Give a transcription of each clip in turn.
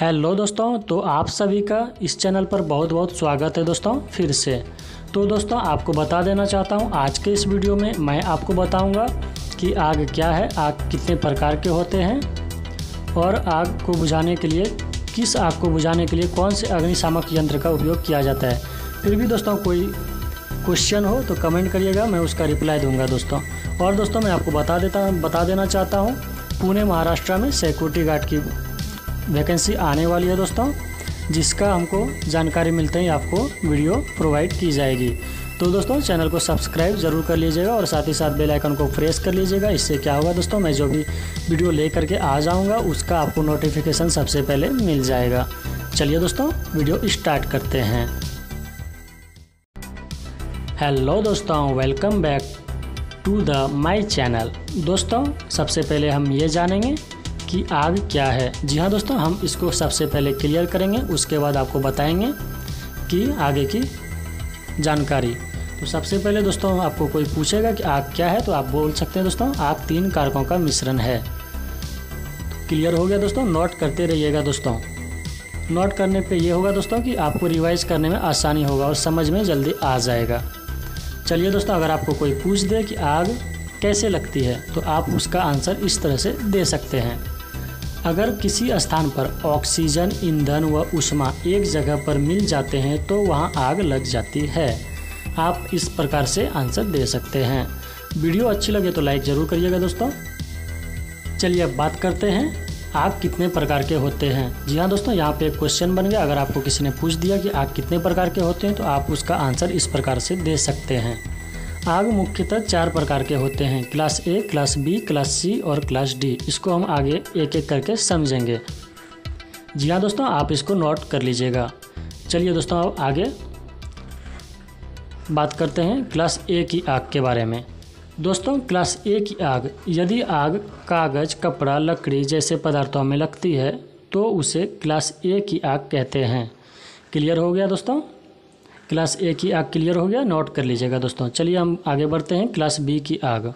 Hello दोस्तों तो आप सभी का इस चैनल पर बहुत बहुत स्वागत है दोस्तों, फिर से। तो दोस्तों, आपको बता देना चाहता हूँ, आज के इस वीडियो में मैं आपको बताऊँगा कि आग क्या है, आग कितने प्रकार के होते हैं, और आग को बुझाने के लिए, किस आग को बुझाने के लिए कौन से अग्निशामक यंत्र का उपयोग किया जाता है। फिर भी दोस्तों, कोई क्वेश्चन हो तो कमेंट करिएगा, मैं उसका रिप्लाई दूँगा दोस्तों। और दोस्तों, मैं आपको बता देता, बता देना चाहता हूँ, पुणे, महाराष्ट्र में सिक्योरिटी गार्ड की वैकेंसी आने वाली है दोस्तों, जिसका हमको जानकारी मिलते ही आपको वीडियो प्रोवाइड की जाएगी। तो दोस्तों, चैनल को सब्सक्राइब ज़रूर कर लीजिएगा और साथ ही साथ बेल आइकन को प्रेस कर लीजिएगा। इससे क्या होगा दोस्तों, मैं जो भी वीडियो ले करके आ जाऊँगा, उसका आपको नोटिफिकेशन सबसे पहले मिल जाएगा। चलिए दोस्तों, वीडियो स्टार्ट करते हैं। हेलो दोस्तों welcome back to the my channel दोस्तों, सबसे पहले हम ये जानेंगे कि आग क्या है? जी हाँ दोस्तों, हम इसको सबसे पहले क्लियर करेंगे, उसके बाद आपको बताएँगे कि आगे की जानकारी। तो सबसे पहले दोस्तों, आपको कोई पूछेगा कि आग क्या है तो आप बोल सकते हैं दोस्तों, आग तीन कारकों का मिश्रण है। तो क्लियर हो गया दोस्तों नोट करते रहिएगा दोस्तों। नोट करने पे ये होगा दोस्तों कि आपको रिवाइज करने में आसानी होगा और समझ में जल्दी आ जाएगा। चलिए दोस्तों, अगर आपको कोई पूछ दे कि आग कैसे लगती है तो आप उसका आंसर इस तरह से दे सकते हैं। अगर किसी स्थान पर ऑक्सीजन, ईंधन व उष्मा एक जगह पर मिल जाते हैं तो वहाँ आग लग जाती है। आप इस प्रकार से आंसर दे सकते हैं। वीडियो अच्छी लगे तो लाइक ज़रूर करिएगा दोस्तों। चलिए अब बात करते हैं, आग कितने प्रकार के होते हैं? जी हाँ दोस्तों, यहाँ पे एक क्वेश्चन बन गया। अगर आपको किसी ने पूछ दिया कि आग कितने प्रकार के होते हैं तो आप उसका आंसर इस प्रकार से दे सकते हैं। आग मुख्यतः चार प्रकार के होते हैं class A class B class C और क्लास डी इसको हम आगे एक एक करके समझेंगे। जी हाँ दोस्तों, आप इसको नोट कर लीजिएगा। चलिए दोस्तों, अब आगे बात करते हैं क्लास ए की आग के बारे में। दोस्तों क्लास ए की आग, यदि आग, कागज़, कपड़ा, लकड़ी जैसे पदार्थों में लगती है तो उसे क्लास ए की आग कहते हैं। क्लियर हो गया दोस्तों? क्लास ए की आग क्लियर हो गया, नोट कर लीजिएगा दोस्तों। चलिए हम आगे बढ़ते हैं, क्लास बी की आग।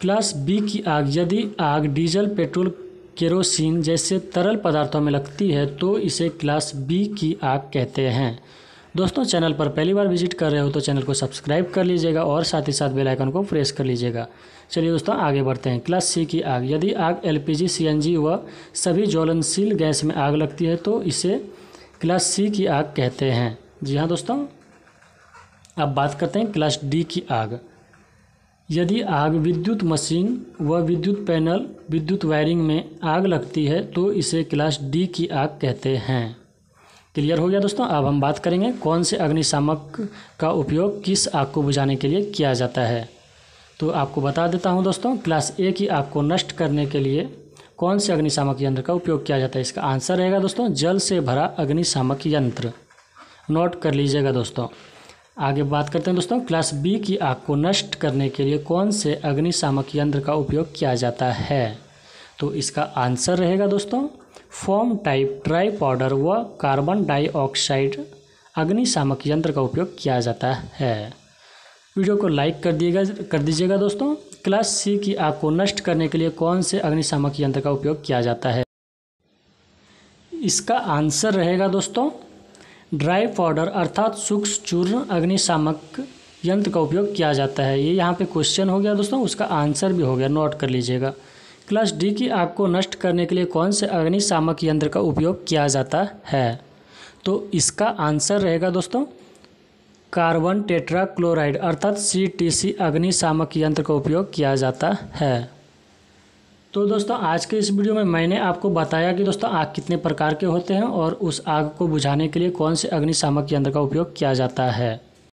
क्लास बी की आग, यदि आग डीजल, पेट्रोल, केरोसिन जैसे तरल पदार्थों में लगती है तो इसे क्लास बी की आग कहते हैं। दोस्तों, चैनल पर पहली बार विज़िट कर रहे हो तो चैनल को सब्सक्राइब कर लीजिएगा और साथ ही साथ बेल आइकन को प्रेस कर लीजिएगा। चलिए दोस्तों, आगे बढ़ते हैं। क्लास सी की आग, यदि आग एलपीजी, सीएनजी व सभी ज्वलनशील गैस में आग लगती है तो इसे क्लास सी की आग कहते हैं। जी हाँ दोस्तों, अब बात करते हैं क्लास डी की आग। यदि आग विद्युत मशीन व विद्युत पैनल, विद्युत वायरिंग में आग लगती है तो इसे क्लास डी की आग कहते हैं। क्लियर हो गया दोस्तों? अब हम बात करेंगे कौन से अग्निशामक का उपयोग किस आग को बुझाने के लिए किया जाता है। तो आपको बता देता हूँ दोस्तों, क्लास ए की आग को नष्ट करने के लिए कौन से अग्निशामक यंत्र का उपयोग किया जाता है? इसका आंसर रहेगा दोस्तों, जल से भरा अग्निशामक यंत्र। नोट कर लीजिएगा दोस्तों। आगे बात करते हैं दोस्तों, क्लास बी की आग को नष्ट करने के लिए कौन से अग्निशामक यंत्र का उपयोग किया जाता है? तो इसका आंसर रहेगा दोस्तों, फॉर्म टाइप ट्राई पाउडर व कार्बन डाइऑक्साइड अग्निशामक यंत्र का उपयोग किया जाता है। वीडियो को लाइक कर दिएगा, कर दीजिएगा दोस्तों। क्लास सी की आग को नष्ट करने के लिए कौन से अग्निशामक यंत्र का उपयोग किया जाता है? इसका आंसर रहेगा दोस्तों, ड्राई पाउडर अर्थात सूक्ष्म चूर्ण अग्निशामक यंत्र का उपयोग किया जाता है। ये यहाँ पे क्वेश्चन हो गया दोस्तों, उसका आंसर भी हो गया नोट कर लीजिएगा। क्लास डी की आग को नष्ट करने के लिए कौन से अग्निशामक यंत्र का उपयोग किया जाता है? तो इसका आंसर रहेगा दोस्तों कार्बन टेट्रा क्लोराइड अर्थात सी टी सी अग्निशामक यंत्र का उपयोग किया जाता है। तो दोस्तों, आज के इस वीडियो में मैंने आपको बताया कि दोस्तों, आग कितने प्रकार के होते हैं और उस आग को बुझाने के लिए कौन से अग्निशामक यंत्र का उपयोग किया जाता है।